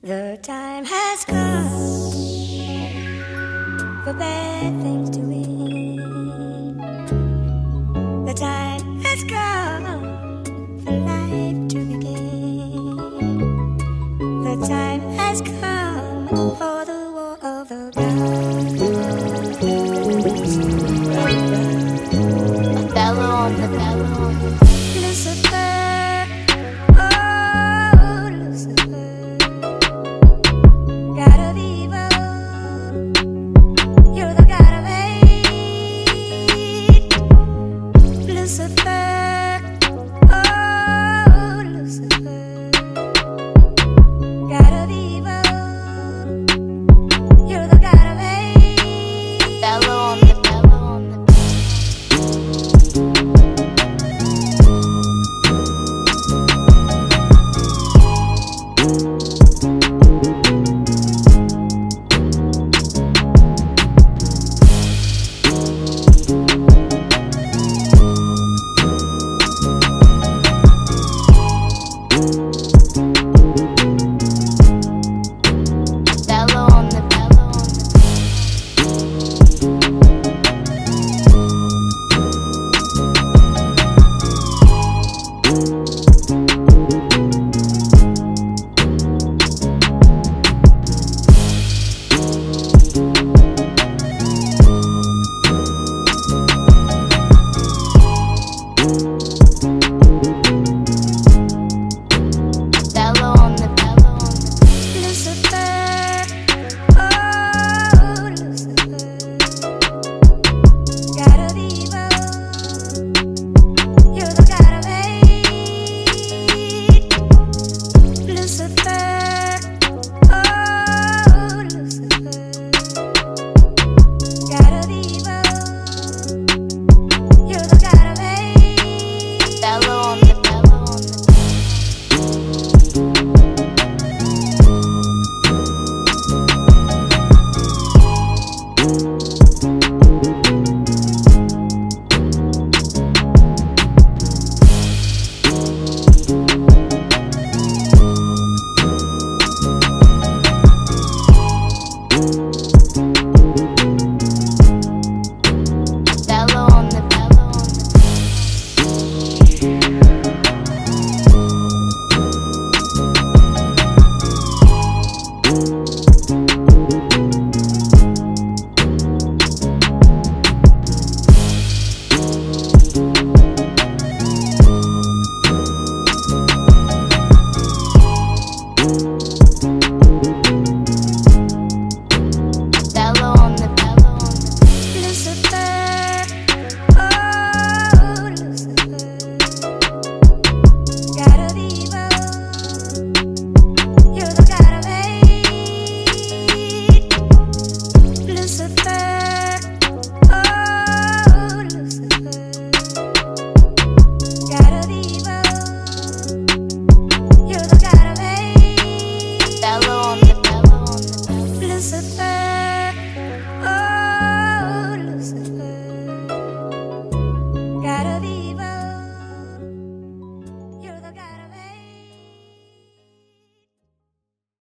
The time has come for bad things to be.